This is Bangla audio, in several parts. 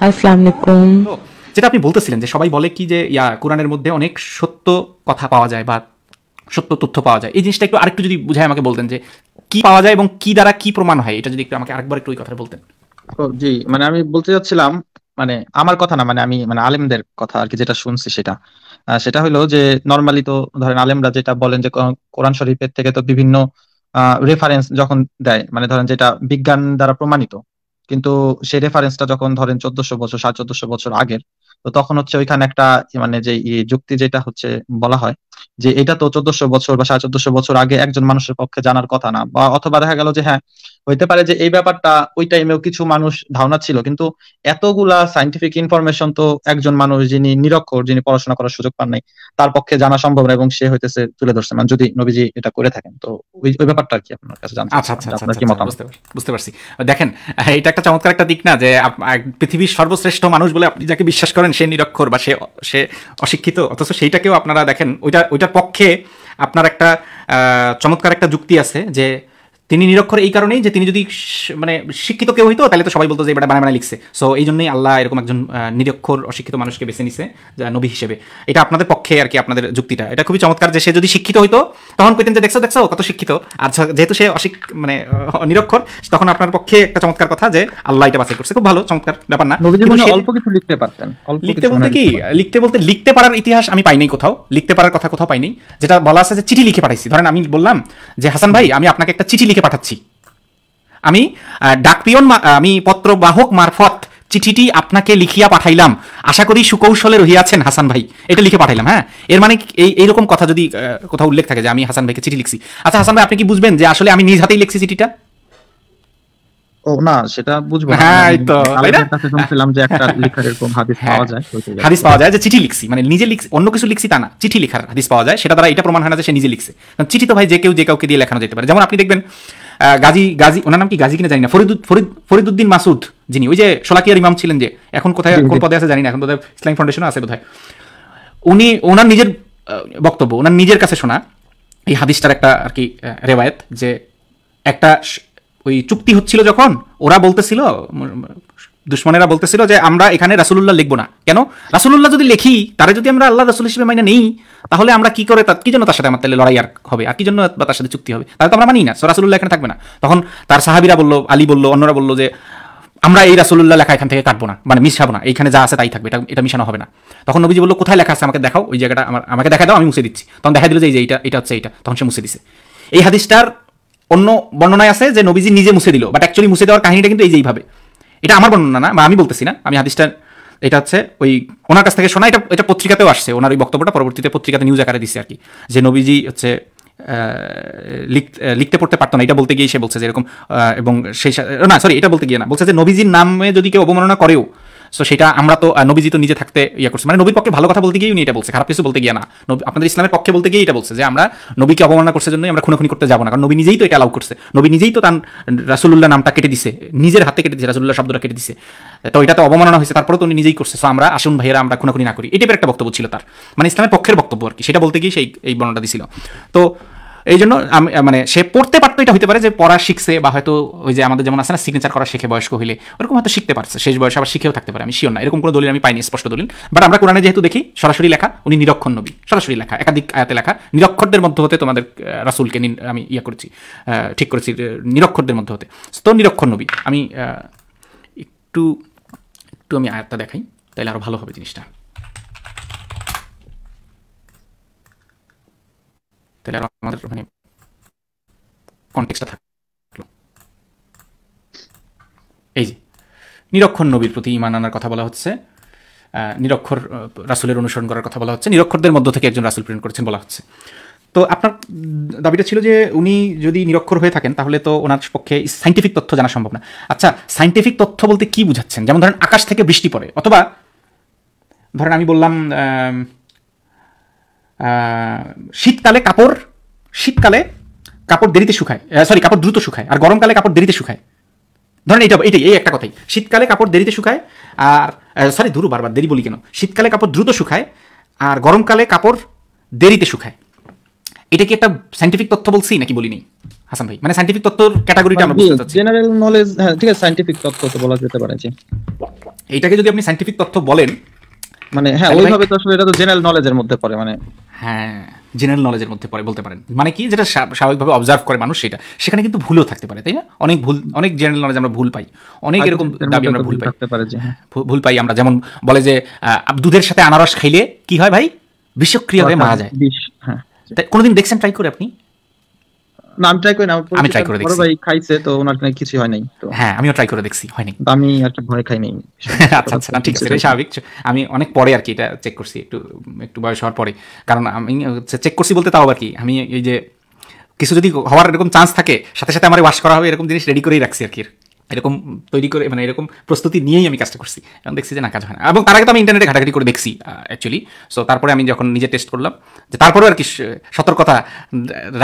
আসসালামু আলাইকুম যেটা আপনি বলতেছিলেন যে সবাই বলে কি যে ইয়া কোরআনের মধ্যে অনেক সত্য কথা পাওয়া যায় বা সত্য তথ্য পাওয়া যায়। এই জিনিসটা একটু আরেকটু যদি বুঝায় আমাকে বলতেন যে কি পাওয়া যায় এবং কি দ্বারা কি প্রমাণ হয় এটা যদি একটু আমাকে আরেকবার একটু ওই কথা বলতেন। তো জি মানে আমি বলতে চাচ্ছিলাম মানে আমার কথা না মানে আমি মানে আলেমদের কথা আর কি যেটা শুনছি সেটা। আহ, সেটা হলো যে নর্মালি তো ধরেন আলেমরা যেটা বলেন যে কোরআন শরীফের থেকে তো বিভিন্ন রেফারেন্স যখন দেয় মানে ধরেন যেটা বিজ্ঞান দ্বারা প্রমাণিত কিন্তু সেই রেফারেন্সটা যখন ধরেন চোদ্দশো বছর সাড়ে চোদ্দশো বছর আগের তো তখন হচ্ছে ওইখানে একটা মানে যে যুক্তি যেটা হচ্ছে বলা হয় যে এটা তো চোদ্দশো বছর বা সাড়ে চোদ্দশো বছর আগে একজন মানুষের পক্ষে জানার কথা না বা অথবা দেখা গেল যে হ্যাঁ হইতে পারে যে এই ব্যাপারটা ওই টাইমেও কিছু মানুষ ধারণা ছিল কিন্তু এতগুলা সাইন্টিফিক ইনফরমেশন তো একজন মানুষ যিনি নিরক্ষর যিনি পড়াশোনা করার সুযোগ পান নাই তার পক্ষে জানা সম্ভব না এবং সে হইতেছে তুলে ধরছে। মানে যদি নবীজি এটা করে থাকেন তো ওই ওই ব্যাপারটা আর কি আপনার কাছে জানতে আচ্ছা আচ্ছা আপনার কি আচ্ছা, মতামত? বুঝতে পারছি বুঝতে পারছি। দেখেন এটা একটা চমৎকার একটা দিক না যে পৃথিবীর সর্বশ্রেষ্ঠ মানুষ বলে আপনি যাকে বিশ্বাস করেন সে নিরক্ষর বা সে সে অশিক্ষিত, অথচ সেইটাকেও আপনারা দেখেন, ওইটা, ওইটার পক্ষে আপনার একটা চমৎকার একটা যুক্তি আছে যে তিনি নিরক্ষর এই কারণেই যে তিনি যদি মানে শিক্ষিত কেউ হইতো তাহলে তো সবাই বলতো যে এটা বানায় বানায় লিখছে। সো এই জন্যই আল্লাহ এরকম একজন নিরক্ষর অশিক্ষিত মানুষকে বেছে নিছে যা নবী হিসেবে। এটা আপনাদের পক্ষে আর কি আপনাদের যুক্তিটা। এটা খুবই চমৎকার যে সে যদি শিক্ষিত হইতো তখন কইতেন যে দেখছ দেখছ কত শিক্ষিত। আর যেহেতু সে অশিক মানে নিরক্ষর তখন আপনার পক্ষে একটা চমৎকার কথা যে আল্লাহ এটা বাছাই করছে। খুব ভালো চমৎকার ব্যাপার না। অল্প কিছু লিখতে পারতেন লিখতে বলতে কি? লিখতে বলতে লিখতে পারার ইতিহাস আমি পাইনি কোথাও। লিখতে পারার কথা কোথাও পাইনি যেটা বলা আছে যে চিঠি লিখে পাঠাইছি। ধরেন আমি বললাম যে হাসান ভাই আমি আপনাকে একটা চিঠি লিখে পাঠাচ্ছি। আমি ডাকপিয়ন আমি পত্রবাহক মারফত চিঠিটি আপনাকে লিখিয়া পাঠাইলাম। আশা করি সুকৌশলে রহিয়াছেন হাসান ভাই। এটা লিখে পাঠাইলাম হ্যাঁ? এর মানে এই, এইরকম কথা যদি কোথাও উল্লেখ থাকে যে আমি হাসান ভাইকে চিঠি লিখছি। আচ্ছা হাসান ভাই, আপনি কি বুঝবেন যে আসলে আমি নিজ হাতেই লিখছি চিঠিটা? ও না সেটা বুঝব হ্যাঁ, এই তো, তাই না? কাছে শুনছিলাম যে একটা লেখার এরকম হাদিস হ্যাঁ। পাওয়া যায়। হাদিস পাওয়া যায় যে চিঠি লিখছি মানে নিজে লিখছি অন্য কিছু লিখছি তা না চিঠি লেখার হাদিস পাওয়া যায় সেটা দ্বারা এটা প্রমাণ হয় না যে সে নিজে লিখছে চিঠি তো ভাই যে কেউ যে কাউকে দিয়ে লেখানো যেতে পারে যেমন আপনি দেখবেন গাজী গাজী ওনার নাম কি গাজী কিনা জানি না ফরিদ ফরিদ ফরিদুদ্দিন মাসুদ যিনি ওই যে সোলাকিয়ার ইমাম ছিলেন যে এখন কোথায়। কোন পদে আছে জানি না এখন বোধহয় ইসলামিক ফাউন্ডেশনও আছে বোধহয় উনি ওনার নিজের বক্তব্য ওনার নিজের কাছে শোনা এই হাদিসটার একটা আর কি রেওয়ায়েত যে একটা ওই চুক্তি হচ্ছিল যখন, ওরা বলতেছিল, দুশ্মনেরা বলতেছিল যে, আমরা এখানে রাসুলুল্লাহ লিখব না। কেন? রাসুলুল্লাহ যদি লিখি, তারা যদি আমরা আল্লাহ রাসুল হিসেবে মাইনে নেই, তাহলে আমরা কি করে তার, কি জন্য তার সাথে আমার তাহলে লড়াই আর হবে? আর কি জন্য বা তার সাথে চুক্তি হবে? তাহলে তো আমরা মানি না। সো রাসুলুল্লাহ এখানে থাকবে না। তখন তার সাহাবিরা বলল, আলী বলল, অন্যরা বলল যে, আমরা এই রাসুলুল্লাহ লেখা এখান থেকে কাটবো না। মানে মিশাবো না। এখানে যা আছে তাই থাকবে। এটা এটা মিশানো হবে না। তখন নবীজি বলল, কোথায় লেখা আছে? আমাকে দেখাও। ওই জায়গাটা আমার, আমাকে দেখা দাও, আমি মুছে দিচ্ছি। তখন দেখা দিল যে, এই যে এইটা, এটা হচ্ছে এইটা। তখন সে মুছে দিছে। এই হাদিসটার অন্য বর্ণনায় আছে যে নবীজি নিজে মুছে দিল বাট অ্যাকচুয়ালি মুছে দেওয়ার কাহিনীটা কিন্তু এই যে এইভাবে। এটা আমার বর্ণনা না, বা আমি বলতেছি না, আমি হাদিসটা, এটা হচ্ছে ওই ওনার কাছ থেকে শোনা, এটা এটা পত্রিকাতেও আসছে, ওনার ওই বক্তব্যটা পরবর্তীতে পত্রিকাতে নিউজ আকারে দিচ্ছে আর কি যে নবীজি হচ্ছে লিখতে পড়তে পারতো না, এটা বলতে গিয়ে সে বলছে যে এরকম এবং সেই না সরি এটা বলতে গিয়ে না, বলছে যে নবীজির নামে যদি কেউ অবমাননা করেও সো সেটা আমরা তো নবীজি তো নিজে থাকতে ইয়ে করছে। মানে নবীর পক্ষে ভালো কথা বলতে গিয়ে উনি এটা বলছে, খারাপ কিছু বলতে গিয়ে না। আপনাদের ইসলামের পক্ষে বলতে গিয়ে এটা বলছে যে, আমরা নবীকে অবমাননা করছে জন্যই আমরা খুনাখুনি করতে যাব না। কারণ নবী নিজেই তো এটা অ্যালাউ করছে। নবী নিজেই তো তার রাসুল্লাহ নামটা কেটে দিছে। নিজের হাতে কেটে দিছে রাসুল্লাহ শব্দটা কেটে দিছে। তো এটা তো অবমাননা হয়েছে তারপরে তো উনি নিজেই করছে। সো আমরা, আসুন ভাইয়েরা, আমরা খুনাখুনি না করি। এই টাইপের একটা বক্তব্য ছিল তার। মানে ইসলামের পক্ষের বক্তব্য আর কি, সেটা বলতে গিয়ে সেই, এই বর্ণনা দিছিল। তো এই জন্য আমি মানে সে পড়তে পারতো এটা হতে পারে যে পড়া শিখছে বা হয়তো ওই যে আমাদের যেমন আছে না সিগনেচার করা শিখে বয়স্ক হইলে, ওরকম হয়তো শিখতে পারছে। শেষ বয়সে আবার শিখেও থাকতে পারে, আমি শিওর না। এরকম কোনো দলিল আমি পাইনি, স্পষ্ট দলিল। বাট আমরা কোরআনে যেহেতু দেখি, সরাসরি লেখা, উনি নিরক্ষর নবী, সরাসরি লেখা, একাধিক আয়াতে লেখা, নিরক্ষরদের মধ্যে হতে তোমাদের রাসুলকে আমি ইয়ে করেছি ঠিক করেছি নিরক্ষরদের মধ্যে হতে। তো নিরক্ষর নবী, আমি একটু একটু আমি আয়াতটা দেখাই তাহলে আরও ভালো হবে জিনিসটা। তাহলে আরও আমাদের মানে কনটেক্সটটা থাকল। এই যে, নিরক্ষর নবীর প্রতি ইমান আনার কথা বলা হচ্ছে নিরক্ষর রাসুলের অনুসরণ করার কথা বলা হচ্ছে, নিরক্ষরদের মধ্য থেকে একজন রাসুল প্রেরণ করেছেন বলা হচ্ছে। তো আপনার দাবিটা ছিল যে উনি যদি নিরক্ষর হয়ে থাকেন, তাহলে তো ওনার পক্ষে সাইন্টিফিক তথ্য জানা সম্ভব না। আচ্ছা সাইন্টিফিক তথ্য বলতে কি বুঝাচ্ছেন? যেমন ধরেন আকাশ থেকে বৃষ্টি পড়ে, অথবা ধরেন আমি বললাম শীতকালে কাপড় শীতকালে কাপড় দেরিতে শুকায় সরি কাপড় দ্রুত শুকায় আর গরমকালে কাপড় দেরিতে শুকায়। ধরেন এইটা এটাই এই একটা কথাই। শীতকালে কাপড় দেরিতে শুকায় আর সরি ধরু বারবার দেরি বলি কেন? শীতকালে কাপড় দ্রুত শুকায় আর গরমকালে কাপড় দেরিতে শুকায়। এটা কি একটা সাইন্টিফিক তথ্য বলছি নাকি বলিনি? হাসান ভাই মানে সাইন্টিফিক তথ্যর ক্যাটাগরিটা আমরা বুঝতে চাচ্ছি। জেনারেল নলেজ হ্যাঁ ঠিক আছে সাইন্টিফিক তথ্য তো বলা যেতে পারে জি। এইটাকে যদি আপনি সাইন্টিফিক তথ্য বলেন মানে হ্যাঁ ওইভাবে তো আসলে এটা তো জেনারেল নলেজের মধ্যে পড়ে মানে হ্যাঁ জেনারেল নলেজের মধ্যে পড়ে বলতে পারেন। মানে কি যেটা স্বাভাবিকভাবে অবজার্ভ করে মানুষ সেটা। সেখানে কিন্তু ভুলও থাকতে পারে তাই না? অনেক ভুল অনেক জেনারেল নলেজ আমরা ভুল পাই। অনেক এরকম এর দাবি আমরা ভুল পাই। পারে যে হ্যাঁ ভুল পাই আমরা। যেমন বলে যে দুধের সাথে আনারস খাইলে কি হয় ভাই? বিষক্রিয়া হয়ে মারা যায়। হ্যাঁ কোনোদিন দেখছেন ট্রাই করে আপনি? না আমি ট্রাই করি না আমি ট্রাই করে দেখছি। ভাই খাইছে তো ওনার কিছু হয় নাই তো। হ্যাঁ আমিও ট্রাই করে দেখছি হয়নি আমি আর কি ভয় খাই নাই। আচ্ছা আচ্ছা ঠিক আছে এটা স্বাভাবিক। আমি অনেক পরে আর কি এটা চেক করছি একটু একটু বয়স হওয়ার পরে। কারণ আমি চেক করছি বলতে তাও আর কি আমি এই যে কিছু যদি হওয়ার এরকম চান্স থাকে সাথে সাথে আমার ওয়াশ করা হবে এরকম জিনিস রেডি করেই রাখছি আর কি। এরকম তৈরি করে মানে এরকম প্রস্তুতি নিয়েই আমি কাজটা করছি। এবং দেখছি যে না, কাজ হয় না। এবং তার আগে তো আমি ইন্টারনেটে ঘাটাঘাটি করে দেখছি অ্যাকচুয়ালি সো তারপরে আমি যখন নিজে টেস্ট করলাম, যে তারপরেও আর কি সতর্কতা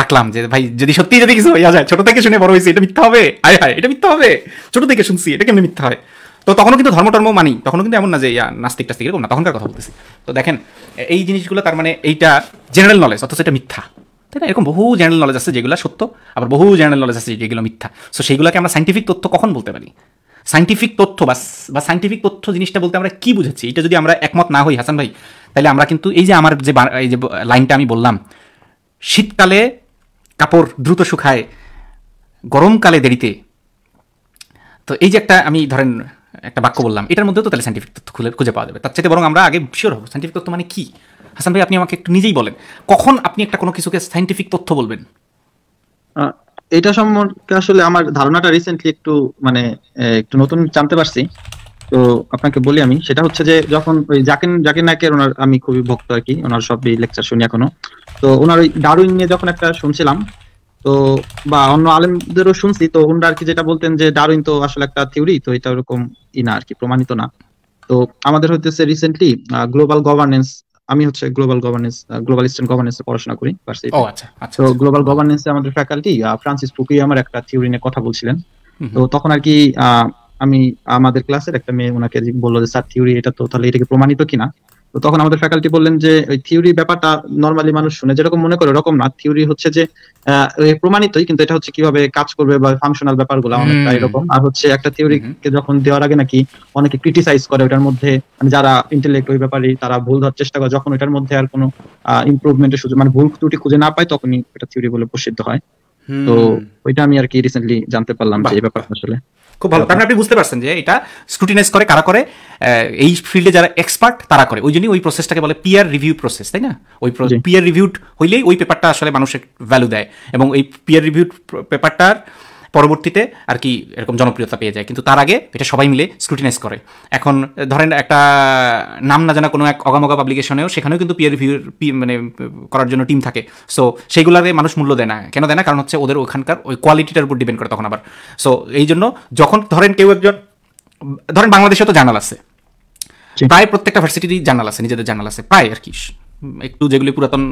রাখলাম যে ভাই, যদি সত্যি যদি কিছু হয়ে যায়, ছোট থেকে শুনে বড় হয়েছে, এটা মিথ্যা হবে? আয় হায়, এটা মিথ্যা হবে? ছোট থেকে শুনছি, এটা কেমনি মিথ্যা হয়? তো তখনও কিন্তু ধর্ম টর্ম মানি, তখনও কিন্তু এমন না যে, ইয়া, নাস্তিক টাস্তিক, এরকম না, তখনকার কথা বলতেছি। তো দেখেন এই জিনিসগুলো তার মানে এইটা জেনারেল নলেজ অথচ এটা মিথ্যা। তাই না? এরকম বহু জেনারেল নলেজ আছে যেগুলো সত্য, আবার বহু জেনারেল নলেজ আছে যেগুলো মিথ্যা। সো সেইগুলোকে আমরা সাইন্টিফিক তথ্য কখন বলতে পারি? সাইন্টিফিক তথ্য বা বা সাইন্টিফিক তথ্য জিনিসটা বলতে আমরা কি বুঝাচ্ছি এটা যদি আমরা একমত না হই, হাসান ভাই তাহলে আমরা কিন্তু এই যে আমার যে এই যে লাইনটা আমি বললাম, শীতকালে কাপড় দ্রুত শুকায়, গরমকালে দেরিতে। তো এই যে একটা আমি ধরেন একটা বাক্য বললাম, এটার মধ্যেও তো তাহলে সাইন্টিফিক তথ্য খুলে, খুঁজে পাওয়া যাবে। তার চাইতে বরং আমরা আগে শিওর হব সাইন্টিফিক তথ্য মানে কি? হাসান ভাই, আপনি আমাকে একটু নিজেই বলেন, কখন আপনি একটা কোনো কিছুকে সাইন্টিফিক তথ্য বলবেন? এটা সম্পর্কে আসলে আমার ধারণাটা রিসেন্টলি একটু মানে একটু নতুন জানতে পারছি। তো আপনাকে বলি আমি, সেটা হচ্ছে যে যখন ওই জাকির জাকির নায়কের ওনার, আমি খুবই ভক্ত আর কি, ওনার সব লেকচার শুনি এখনও। তো ওনার ওই ডারুইন নিয়ে যখন একটা শুনছিলাম, তো বা অন্য আলেমদেরও শুনছি, তো ওনারা আর কি যেটা বলতেন যে ডারউইন তো আসলে একটা থিওরি তো এটা ওরকম ই না আর কি, প্রমাণিত না। তো আমাদের হইতেছে রিসেন্টলি গ্লোবাল গভর্নেন্স আমি হচ্ছে গ্লোবাল গভর্নেন্স গ্লোবাল ইস্টার্ন গভর্নেন্সে পড়াশোনা করি ও আচ্ছা আচ্ছা তো গ্লোবাল গভর্নেন্সে আমাদের ফ্যাকাল্টি ফ্রান্সিস ফুকি আমার একটা থিওরি নিয়ে কথা বলছিলেন। তো তখন আর কি আহ, আমি আমাদের ক্লাসের একটা মেয়ে ওনাকে বলল যে স্যার থিওরি এটা তো তাহলে এটাকে প্রমাণিত কিনা? তো তখন আমাদের ফ্যাকাল্টি বললেন যে ওই থিওরি ব্যাপারটা নর্মালি মানুষ শুনে যেরকম মনে করে ওরকম না। থিওরি হচ্ছে যে প্রমাণিতই কিন্তু এটা হচ্ছে কীভাবে কাজ করবে বা ফাংশনাল ব্যাপারগুলো অনেকটা এরকম। আর হচ্ছে একটা থিওরিকে যখন দেওয়ার আগে নাকি অনেকে ক্রিটিসাইজ করে ওটার মধ্যে মানে যারা ইন্টেলেক্ট ওই ব্যাপারে তারা ভুল ধরার চেষ্টা করে যখন ওটার মধ্যে আর কোনো ইমপ্রুভমেন্টের সুযোগ মানে ভুল ত্রুটি খুঁজে না পায় তখনই এটা থিওরি বলে প্রসিদ্ধ হয়। তো ওইটা আমি আর কি রিসেন্টলি জানতে পারলাম যে এই ব্যাপারটা আসলে। খুব ভালো। মানে আপনি বুঝতে পারছেন যে এটা স্ক্রুটিনাইজ করে কারা করে? আহ, এই ফিল্ডে যারা এক্সপার্ট তারা করে। ওই জন্যই ওই প্রসেসটাকে বলে পিয়ার রিভিউ প্রসেস তাই না? ওই। পিয়ার রিভিউড হইলেই ওই পেপারটা আসলে মানুষের ভ্যালু দেয়। এবং এই পিয়ার রিভিউড পেপারটার পরবর্তীতে আর কি এরকম জনপ্রিয়তা পেয়ে যায়। কিন্তু তার আগে এটা সবাই মিলে স্ক্রুটিনাইজ করে। এখন ধরেন একটা নাম না জানা কোনো এক অগামগা পাবলিকেশনেও সেখানেও কিন্তু পিয়ার রিভিউ মানে করার জন্য টিম থাকে। সো সেইগুলোরে মানুষ মূল্য দেয় না। কেন দেয় না? কারণ হচ্ছে ওদের ওখানকার ওই কোয়ালিটিটার উপর ডিপেন্ড করে তখন আবার। সো এই জন্য যখন ধরেন কেউ একজন ধরেন বাংলাদেশে তো জার্নাল আছে। প্রায় প্রত্যেকটা ভার্সিটিরই জার্নাল আছে নিজেদের জার্নাল আছে। প্রায় আর কি। একটু যেগুলি পুরাতন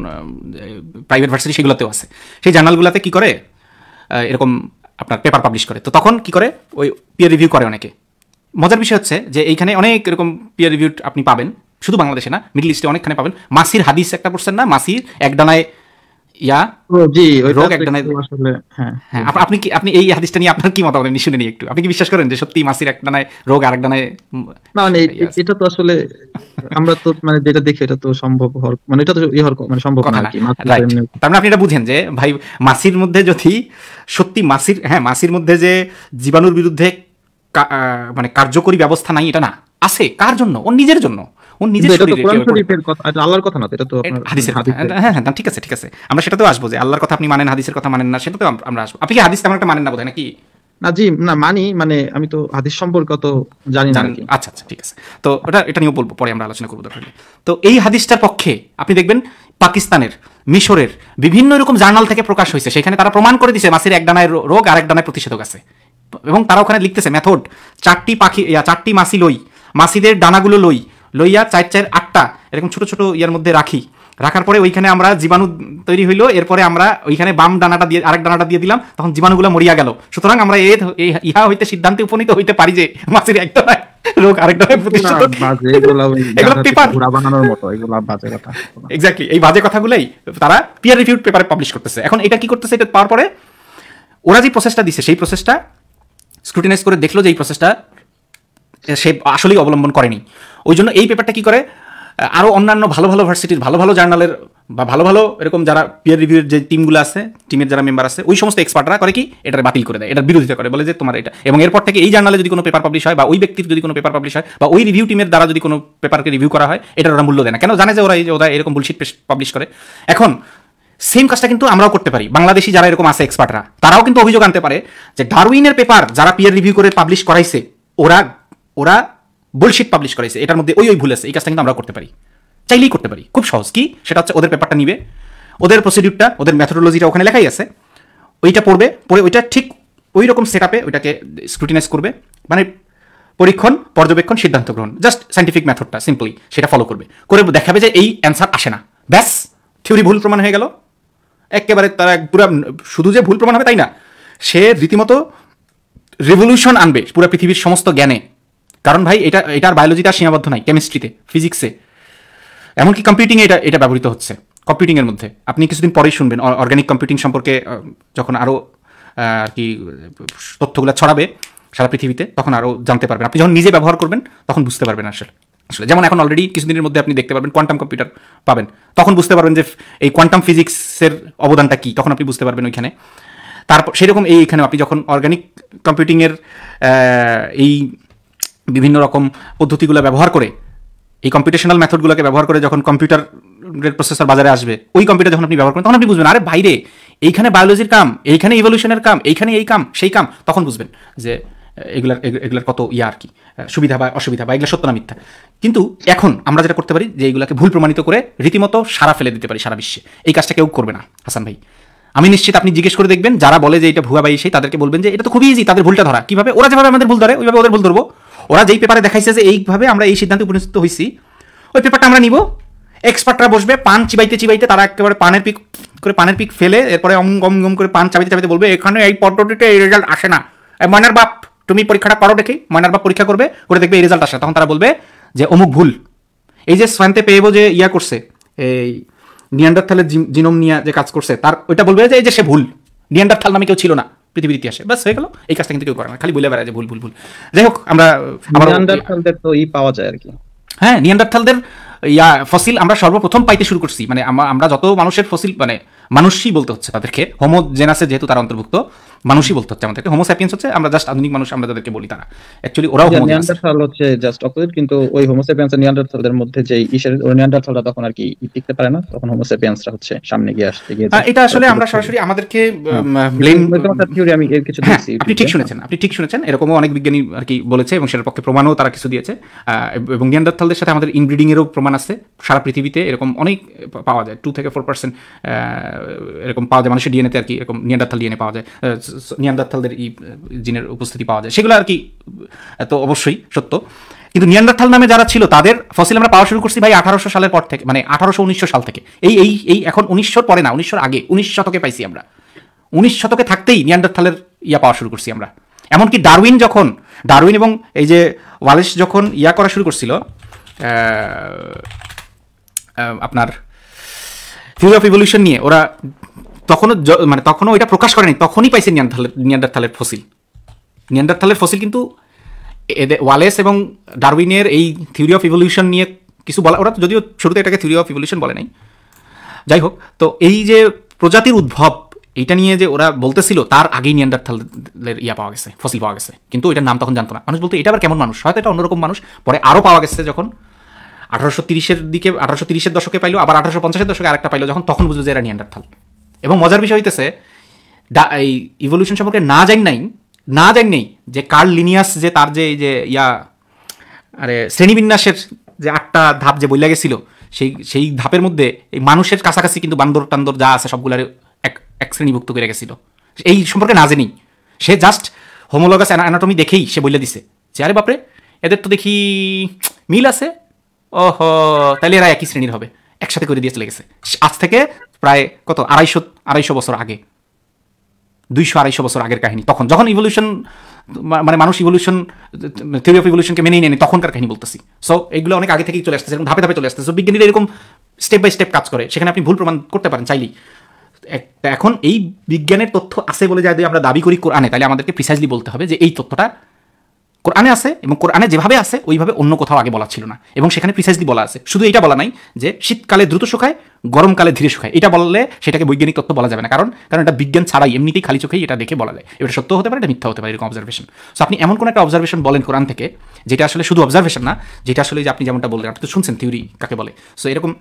প্রাইভেট ভার্সিটি সেগুলোতেও আছে। সেই জার্নালগুলোতে কি করে? এরকম আপনার পেপার পাবলিশ করে। তো তখন কি করে? ওই পিয়ার রিভিউ করে অনেকে। মজার বিষয় হচ্ছে যে এইখানে অনেক এরকম পিয়ার রিভিউ আপনি পাবেন। শুধু বাংলাদেশে না মিডল ইস্টে অনেকখানে পাবেন। মাসির হাদিস একটা পড়ছেন না? মাসির এক ডানায় ইয়া? জি রোগ একটা আসলে হ্যাঁ। হ্যাঁ আপনি কি আপনি এই হাদিসটা নিয়ে আপনার কি মতামত শুনে নিই একটু? আপনি কি বিশ্বাস করেন যে সত্যি মাসির এক ডানায় রোগ আরেক ডানায় না মানে এটা তো আসলে আমরা তো মানে যেটা দেখি এটা তো সম্ভব হওয়ার মানে এটা তো মানে সম্ভব না আর কি তার মানে আপনি এটা বুঝেন যে ভাই মাসির মধ্যে যদি সত্যি মাসির হ্যাঁ মাসির মধ্যে যে জীবাণুর বিরুদ্ধে মানে কার্যকরী ব্যবস্থা নাই এটা না। আছে কার জন্য? ওর নিজের জন্য। নিজের শরীরে আল্লাহর কথা না এটা তো হাদিসের হ্যাঁ হ্যাঁ হ্যাঁ, ঠিক আছে ঠিক আছে। আমরা সেটাতেও আসব যে আল্লাহর কথা আপনি মানেন হাদিসের কথা মানেন না সেটাতেও আমরা আসব। আপনি কি হাদিস তেমন একটা মানেন না বোধ নাকি? না জি না মানি মানে আমি তো হাদিস সম্পর্কে অত জানি না আর জানেন কি। আচ্ছা আচ্ছা ঠিক আছে। তো ওটা এটা নিয়েও বলব পরে আমরা আলোচনা করব দরকার তো এই হাদিসটার পক্ষে আপনি দেখবেন পাকিস্তানের মিশরের বিভিন্ন রকম জার্নাল থেকে প্রকাশ হয়েছে। সেখানে তারা প্রমাণ করে দিছে মাসির এক ডানায় রোগ আর এক ডানায় প্রতিষেধক আছে। এবং তারা ওখানে লিখতেছে মেথড চারটি পাখি চারটি মাসি লই মাসিদের ডানাগুলো লই লইয়া চার চার আটটা এরকম ছোট ছোট ইয়ার মধ্যে রাখি। রাখার পরে ওইখানে আমরা জীবাণু তৈরি হইল এরপরে আমরা ওইখানে বাম ডানাটা দিয়ে আরেক ডানাটা দিয়ে দিলাম তখন জীবাণুগুলো মরিয়া গেল। সুতরাং আমরা এ এই ইহা হইতে সিদ্ধান্তে উপনীত হইতে পারি যে মাসির এক ডানায় রোগ আরেক ডানায় প্রতিষেধক এগুলা পেপার। বানানোর মতো এগুলা বাজে কথা। এক্স্যাক্টলি এই বাজে কথাগুলোই তারা পিয়ার রিভিউড পেপারে পাবলিশ করতেছে। এখন এটা কি করতেছে এটা পাওয়ার পরে ওরা যে প্রসেসটা দিছে সেই প্রসেসটা স্ক্রুটিনাইজ করে দেখল যে এই প্রসেসটা সে আসলেই অবলম্বন করেনি। ওই জন্য এই পেপারটা কি করে? আরও অন্যান্য ভালো ভালো ভার্সিটির ভালো ভালো জার্নালের বা ভালো ভালো এরকম যারা পিয়ার রিভিউর যে টিমগুলো আছে টিমের যারা মেম্বার আছে, ওই সমস্ত এক্সপার্টরা করে কি? এটা বাতিল করে দেয়, এটার বিরোধিতা করে, বলে যে তোমার এটা। এবং এরপর থেকে এই জার্নালে যদি কোনো পেপার পাবলিশ হয় বা ওই ব্যক্তির যদি কোনো পেপার পাবলিশ হয় বা ওই রিভিউ টিমের দ্বারা যদি কোনো পেপারকে রিভিউ করা হয়, এটার ওরা মূল্য দেয় না। কেন জানে যে ওরা এই যে ওরা এরকম বুলশিট পাবলিশ করে? এখন সেম কাজটা কিন্তু আমরাও করতে পারি। বাংলাদেশি যারা এরকম আছে এক্সপার্টরা তারাও কিন্তু অভিযোগ আনতে পারে যে ডারউইনের পেপার যারা পিয়ার রিভিউ করে পাবলিশ করাইছে, ওরা ওরা বুলশিট পাবলিশ করাইছে। এটার মধ্যে ওই ওই ভুল আছে। এই কাজটা কিন্তু আমরা করতে পারি। চাইলেই করতে পারি। খুব সহজ। কি? সেটা হচ্ছে ওদের পেপারটা নিবে। ওদের প্রসিডিউরটা ওদের ম্যাথোডোলজিটা ওখানে লেখাই আছে। ওইটা পড়বে, পড়ে ওইটা ঠিক ওই রকম সেট আপে ওইটাকে স্ক্রুটিনাইজ করবে। মানে পরীক্ষণ, পর্যবেক্ষণ, সিদ্ধান্ত গ্রহণ। জাস্ট সাইন্টিফিক মেথডটা সিম্পলি সেটা ফলো করবে। করে দেখাবে যে এই অ্যান্সার আসে না। ব্যাস! থিওরি ভুল প্রমাণ হয়ে গেল। একেবারে তারা পুরো শুধু যে ভুল প্রমাণ হবে তাই না। সে রীতিমতো রেভলিউশন আনবে পুরো পৃথিবীর সমস্ত জ্ঞানে। কারণ ভাই, এটা, এটার বায়োলজিটা সীমাবদ্ধ নাই কেমিস্ট্রিতে ফিজিক্সে এমনকি কম্পিউটিংয়ে এটা এটা ব্যবহৃত হচ্ছে কম্পিউটিংয়ের মধ্যে। আপনি কিছুদিন পরেই শুনবেন অর্গানিক কম্পিউটিং সম্পর্কে যখন আরও আর কি, তথ্যগুলো ছড়াবে সারা পৃথিবীতে, তখন আরও জানতে পারবেন। আপনি যখন নিজে ব্যবহার করবেন, তখন বুঝতে পারবেন আসলে আসলে। যেমন এখন অলরেডি কিছুদিনের মধ্যে আপনি দেখতে পারবেন কোয়ান্টাম কম্পিউটার পাবেন। তখন বুঝতে পারবেন যে, এই কোয়ান্টাম ফিজিক্সের অবদানটা কী, তখন আপনি বুঝতে পারবেন ওইখানে। তারপর, সেরকম এই এখানে আপনি যখন অর্গানিক কম্পিউটিংয়ের এই বিভিন্ন রকম পদ্ধতিগুলো ব্যবহার করে, এই কম্পিউটেশনাল মেথডগুলোকে ব্যবহার করে যখন কম্পিউটারের প্রসেসর বাজারে আসবে, ওই কম্পিউটার যখন আপনি ব্যবহার করেন, তখন আপনি বুঝবেন, আরে বাইরে এইখানে বায়োলজির কাম, এইখানে ইভলিউশনের কাম, এইখানে এই কাম, সেই কাম, তখন বুঝবেন যে, এগুলার এগুলার কত ইয়া আর কি, সুবিধা বা অসুবিধা বা এগুলো সত্য না মিথ্যা। কিন্তু এখন আমরা যেটা করতে পারি, যে এইগুলোকে ভুল প্রমাণিত করে রীতিমতো সারা ফেলে দিতে পারি সারা বিশ্বে। এই কাজটা কেউ করবে না, হাসান ভাই। আমি নিশ্চিত আপনি জিজ্ঞেস করে দেখবেন, যারা বলে যে এটা ভুয়া বাই সেই, তাদেরকে বলবেন যে এটা তো খুবই ইজি তাদের ভুলটা ধরা। কীভাবে? ওরা যেভাবে আমাদের ভুল ধরে, ওইভাবে ওদের ভুল ধরবো। ওরা যেই পেপারে দেখাইছে যে এইভাবে আমরা এই সিদ্ধান্তে উপনীত হয়েছি ওই পেপারটা আমরা নিব। এক্সপার্টরা বসবে, পান চিবাইতে চিবাইতে তারা একেবারে পানের পিক করে পানের পিক ফেলে, এরপরে অম গম গম করে পান চাবাইতে চাবাইতে বলবে, এখানে এই পদ্ধতিতে এই রেজাল্ট আসে না। ময়নার বাপ, তুমি পরীক্ষাটা করো দেখি। ময়নার বাপ পরীক্ষা করবে, করে দেখবে এই রেজাল্ট আসে। তখন তারা বলবে যে, অমুক ভুল। এই যে স্বান্তে পেয়েবো যে ইয়া করছে, এই নিয়ান্ডারথালের জিনোম নিয়ে যে কাজ করছে, তার ওইটা বলবে যে, এই যে সে ভুল। নিয়ান্ডারথাল নামে কেউ ছিল না। পৃথিবীর ইতিহাসে। বাস হয়ে গেল। এই কাজটা কিন্তু কেউ করে না। খালি বলে বেড়ায় যে ভুল ভুল ভুল। যাই হোক আমরা নিয়ান্ডারথালদের তো ই পাওয়া যায় আর কি। হ্যাঁ নিয়ান্ডারথালদের ইয়া ফসিল আমরা সর্বপ্রথম পাইতে শুরু করছি। মানে আমরা যত মানুষের ফসিল মানে মানুষই বলতে হচ্ছে তাদেরকে। হোমো জেনাসে যেহেতু তার অন্তর্ভুক্ত মানুষই বলতে হচ্ছে আমাদেরকে। হোমো স্যাপিয়েন্স হচ্ছে আমরা জাস্ট আধুনিক মানুষ আমরা যাদেরকে বলি তারা। অ্যাকচুয়ালি ওরাও নিয়ান্ডারথাল হচ্ছে জাস্ট অপোজিট কিন্তু ওই হোমো স্যাপিয়েন্স আর নিয়ান্ডারথালদের মধ্যে যে ইসের ওই নিয়ান্ডারথালরা তখন আর কি টিকতে পারে না তখন হোমো স্যাপিয়েন্সরা হচ্ছে সামনে গিয়ে আসতে গিয়ে এটা আসলে আমরা সরাসরি আমাদেরকে ব্লেম থিওরি আমি এর কিছু দিয়েছি আপনি ঠিক শুনেছেন আপনি ঠিক শুনেছেন এরকমও অনেক বিজ্ঞানী আর কি বলেছে এবং সেটার পক্ষে প্রমাণও তারা কিছু দিয়েছে। এবং নিয়ান্ডারথালদের সাথে আমাদের ইনব্রিডিং এরও প্রমাণ আছে। সারা পৃথিবীতে এরকম অনেক পাওয়া যায় টু থেকে ফোর পার্সেন্ট এরকম পাওয়া যায় মানুষের ডিএনএতে আর কি এরকম নিয়ান্ডারথাল ডিএনএ পাওয়া যায়। নিয়ান্ডারথালদের এই জিনের উপস্থিতি পাওয়া যায়। সেগুলো আর কি তো অবশ্যই সত্য। কিন্তু নিয়ান্ডারথাল নামে যারা ছিল, তাদের ফসিল আমরা পাওয়া শুরু করছি ভাই আঠারোশো সালের পর থেকে মানে আঠারোশো উনিশশো সাল থেকে। এই এই এই এখন উনিশশোর পরে না, উনিশশোর আগে, উনিশ শতকে পাইছি আমরা। উনিশ শতকে থাকতেই নিয়ান্ডারথালের ইয়া পাওয়া শুরু করছি আমরা। এমনকি ডারউইন যখন, ডারউইন এবং এই যে ওয়ালেস যখন ইয়া করা শুরু করছিল আপনার থিওরি অফ ইভলিউশন নিয়ে, ওরা তখনও মানে তখনও ওইটা প্রকাশ করেনি, তখনই পাইছে নিয়ান্ডার নিয়ান্ডারথালের ফসিল। নিয়ান্ডারথালের ফসিল কিন্তু এদের ওয়ালেস এবং ডারউইনের এই থিওরি অফ ইভলিউশন নিয়ে কিছু বলা ওরা যদিও শুরুতে এটাকে থিওরি অফ ইভলিউশন বলে নাই। যাই হোক, তো এই যে প্রজাতির উদ্ভব, এইটা নিয়ে যে ওরা বলতেছিল, তার আগেই নিয়ান্ডারথালের ইয়া পাওয়া গেছে, ফসিল পাওয়া গেছে। কিন্তু এটার নাম তখন জানতো না। মানুষ বলতো, এটা আবার কেমন মানুষ? হয়তো এটা অন্যরকম মানুষ। পরে আরও পাওয়া গেছে যখন আঠারোশো তিরিশের দিকে, আঠারোশো তিরিশের দশকে পাইলো, আবার আঠারোশো পঞ্চাশের দশকে আরেকটা পাইলো, যখন তখন বুঝলো যে এরা নিয়ান্ডারথাল এবং মজার বিষয় হইতেছে এই ইভলিউশন সম্পর্কে না জান নাই, না জান নেই যে কার্ল লিনিয়াস যে তার যে যে ইয়া, আরে শ্রেণীবিন্যাসের যে আটটা ধাপ যে বইলা গেছিল, সেই সেই ধাপের মধ্যে এই মানুষের কাছাকাছি কিন্তু বান্দর টান্দর যা আছে সবগুলার এক এক শ্রেণীভুক্ত করে গেছিল। এই সম্পর্কে না জেনেই সে জাস্ট হোমোলগাস অ্যানাটমি দেখেই সে বলে দিছে যে, আরে বাপরে, এদের তো দেখি মিল আছে? ওহ, তাহলে এরা একই শ্রেণির হবে, একসাথে করে দিয়ে চলে গেছে। আজ থেকে প্রায় কত? আড়াইশো আড়াইশো বছর আগে। দুইশো, আড়াইশো বছর আগের কাহিনী। তখন যখন ইভলিউশন মানে মানুষ ইভলিউশন থিওরি অফ ইভলিউশনকে মেনেই নেয়নি, তখনকার কাহিনী বলতেছি। সো এগুলো অনেক আগে থেকেই চলে আসতেছে, এরকম ধাপে ধাপে চলে আসতেছে। বিজ্ঞানীরা এরকম স্টেপ বাই স্টেপ কাজ করে। সেখানে আপনি ভুল প্রমাণ করতে পারেন চাইলেই। এখন এই বিজ্ঞানের তথ্য আছে বলে যদি আমরা দাবি করি কোরআনে, তাহলে আমাদেরকে প্রিসাইজলি বলতে হবে যে এই তথ্যটা কোরআনে আছে এবং কোরআনে যেভাবে আছে, ওইভাবে অন্য কোথাও আগে বলা ছিল না। এবং সেখানে প্রিসাইজলি বলা আছে। শুধু এটা বলা নাই যে শীতকালে দ্রুত শুকায়, গরমকালে ধীরে শুকায়। এটা বললে সেটাকে বৈজ্ঞানিক তত্ত্ব বলা যাবে না। কারণ কারণ এটা বিজ্ঞান ছাড়াই, এমনিতেই খালি চোখেই এটা দেখে বলা যায়। এটা সত্য হতে পারে, এটা মিথ্যা হতে পারে, এরকম অবজারভেশন সো আপনি এমন কোনো একটা অবজারভেশন বলেন কোরআন থেকে, যেটা আসলে শুধু অবজারভেশন না, যেটা আসলে যে আপনি যেমনটা বললেন, আপনি তো শুনছেন থিওরি কাকে বলে? সো এরকম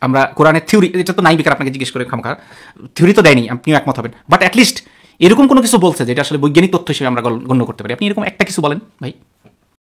আমরা কোরআনের থিওরি এটা তো নাই বেকার আপনাকে জিজ্ঞেস করে খামখা। থিওরি তো দেয়নি, আপনিও একমত হবেন। বাট অ্যাটলিস্ট এরকম কোনো কিছু বলছে যেটা আসলে বৈজ্ঞানিক তথ্য হিসেবে আমরা গণ্য করতে পারি? আপনি এরকম একটা কিছু বলেন, ভাই।